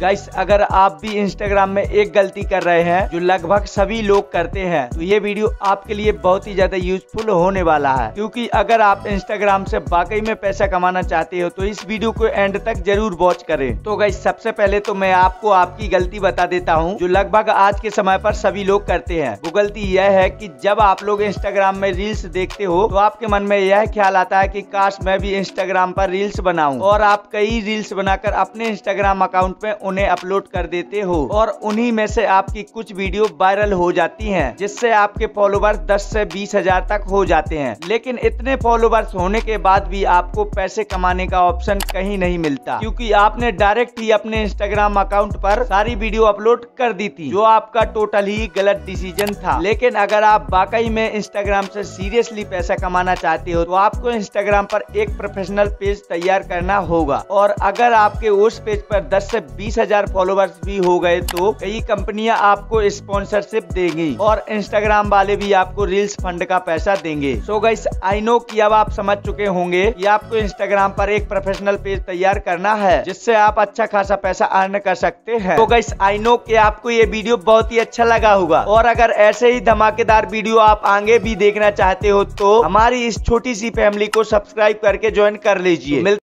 Guys अगर आप भी इंस्टाग्राम में एक गलती कर रहे हैं, जो लगभग सभी लोग करते हैं तो ये वीडियो आपके लिए बहुत ही ज़्यादा यूजफुल होने वाला है। क्योंकि अगर आप इंस्टाग्राम से वाकई में पैसा कमाना चाहते हो तो इस वीडियो को एंड तक ज़रूर वॉच करें। तो गाइस सबसे पहले तो मैं आपको आपकी गलती बता देता हूँ, जो लगभग आज के समय पर सभी लोग करते हैं। वो गलती यह है की जब आप लोग इंस्टाग्राम में रील्स देखते हो तो आपके मन में यह ख्याल आता है की, काश मैं भी इंस्टाग्राम पर रील्स बनाऊँ। और आप कई रील्स बनाकर अपने इंस्टाग्राम अकाउंट पे उन्हें अपलोड कर देते हो और उन्हीं में से आपकी कुछ वीडियो वायरल हो जाती हैं, जिससे आपके फॉलोवर्स 10 से बीस हज़ार तक हो जाते हैं। लेकिन इतने फॉलोवर्स होने के बाद भी आपको पैसे कमाने का ऑप्शन कहीं नहीं मिलता, क्योंकि आपने डायरेक्ट ही अपने इंस्टाग्राम अकाउंट पर सारी वीडियो अपलोड कर दी थी, जो आपका टोटल ही गलत डिसीज़न था। लेकिन अगर आप वाकई में इंस्टाग्राम से सीरियसली पैसा कमाना चाहते हो तो आपको इंस्टाग्राम पर एक प्रोफेशनल पेज तैयार करना होगा। और अगर आपके उस पेज पर 10 से बीस हज़ार फॉलोवर्स भी हो गए तो कई कंपनियाँ आपको स्पॉन्सरशिप देंगी और इंस्टाग्राम वाले भी आपको रील्स फंड का पैसा देंगे। सो गाइस आई नो कि अब आप समझ चुके होंगे कि आपको इंस्टाग्राम पर एक प्रोफेशनल पेज तैयार करना है, जिससे आप अच्छा खासा पैसा अर्न कर सकते हैं। तो गाइस आई नो कि आपको ये वीडियो बहुत ही अच्छा लगा होगा। और अगर ऐसे ही धमाकेदार वीडियो आप आगे भी देखना चाहते हो तो हमारी इस छोटी सी फैमिली को सब्सक्राइब करके ज्वाइन कर लीजिए।